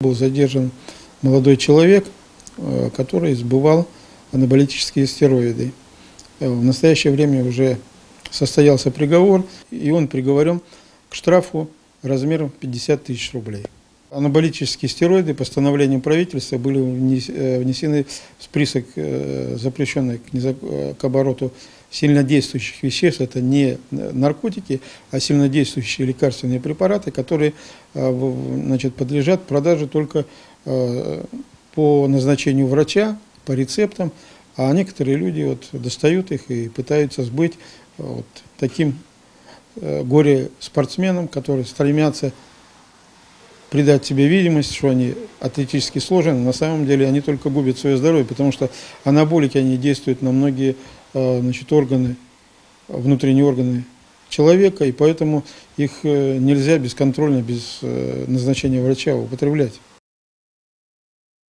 Был задержан молодой человек, э, который сбывал анаболические стероиды. Э, В настоящее время уже состоялся приговор, и он приговорен к штрафу размером 50 тысяч рублей. Анаболические стероиды постановлением правительства были э, внесены в список запрещенных к обороту сильнодействующих веществ. Это не э, наркотики, а сильнодействующие лекарственные препараты, которые э, значит, подлежат продаже только э, по назначению врача, по рецептам, а некоторые люди вот достают их и пытаются сбыть вот таким горе-спортсменам, которые стремятся придать себе видимость, что они атлетически сложены, на самом деле они только губят свое здоровье, потому что анаболики, они действуют на многие значит, органы, внутренние органы человека, и поэтому их э, нельзя бесконтрольно, без э, назначения врача употреблять.